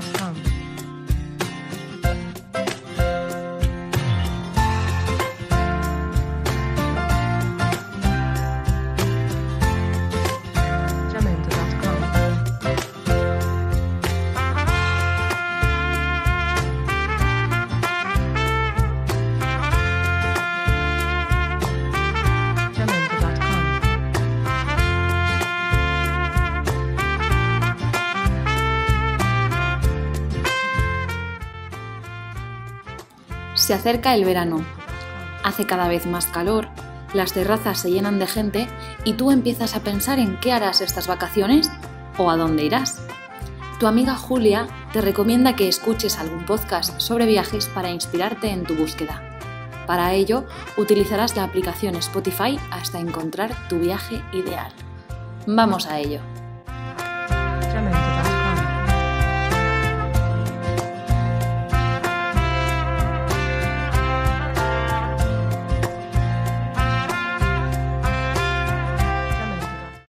gmail.com. Se acerca el verano. Hace cada vez más calor, las terrazas se llenan de gente y tú empiezas a pensar en qué harás estas vacaciones o a dónde irás. Tu amiga Julia te recomienda que escuches algún podcast sobre viajes para inspirarte en tu búsqueda. Para ello, utilizarás la aplicación Spotify hasta encontrar tu viaje ideal. Vamos a ello.